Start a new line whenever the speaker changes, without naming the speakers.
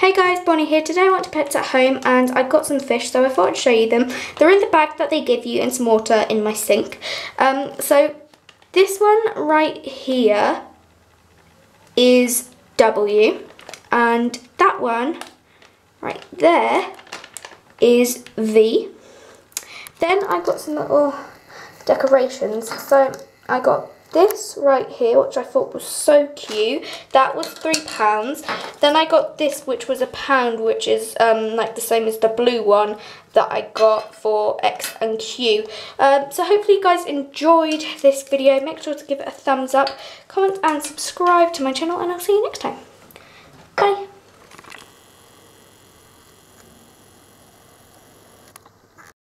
Hey guys, Bonnie here. Today I went to Pets at Home and I got some fish, so I thought I'd show you them. They're in the bag that they give you and some water in my sink. Um, so this one right here is W and that one right there is V. Then I got some little decorations. So I got this right here, which I thought was so cute. That was £3. Then I got this, which was a pound, which is um, like the same as the blue one that I got for X and Q. Um, so hopefully you guys enjoyed this video. Make sure to give it a thumbs up, comment and subscribe to my channel, and I'll see you next time.